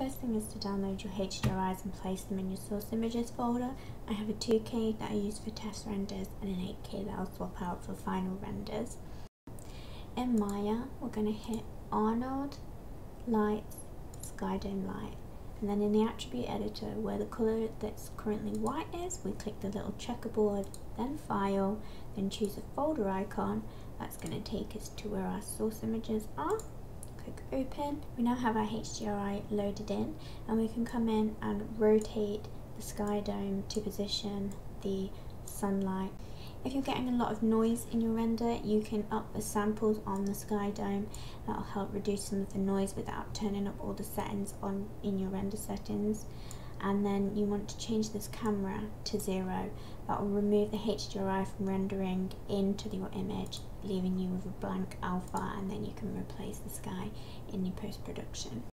first thing is to download your HDRIs and place them in your source images folder. I have a 2K that I use for test renders and an 8K that I'll swap out for final renders. In Maya, we're going to hit Arnold, Lights, Skydome Light. And then in the attribute editor, where the color that's currently white is, we click the little checkerboard, then File, then choose a folder icon. That's going to take us to where our source images are click open. We now have our HDRI loaded in and we can come in and rotate the sky dome to position the sunlight. If you're getting a lot of noise in your render, you can up the samples on the sky dome That'll help reduce some of the noise without turning up all the settings on in your render settings. And then you want to change this camera to zero. That will remove the HDRI from rendering into your image leaving you with a blank alpha and then you can replace the sky in your post-production.